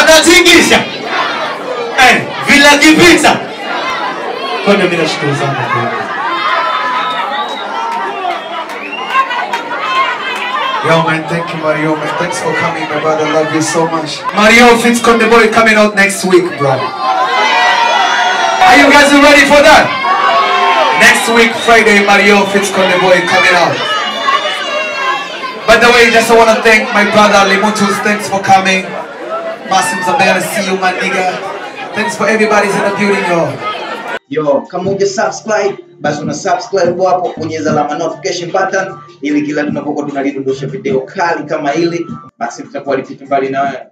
anatingisha eh, vila kipita kwani mimi nashukuru sana kwa Yo man, thank you Marioo man. Thanks for coming, my brother. Love you so much. Marioo Fitz the boy coming out next week, bro. Are you guys ready for that? Next week, Friday, Marioo Fitz the boy coming out. By the way, just want to thank my brother Limutus. Thanks for coming. Masim to see you, my nigga. Thanks for everybody's in the building, yo. Yo, kama uja subscribe basi una subscribe hapo, bonyeza alama notification button ili kila tunapokuwa tunalidondosha video kali kama hili, basi tutakuwa lipiti mbali na wewe.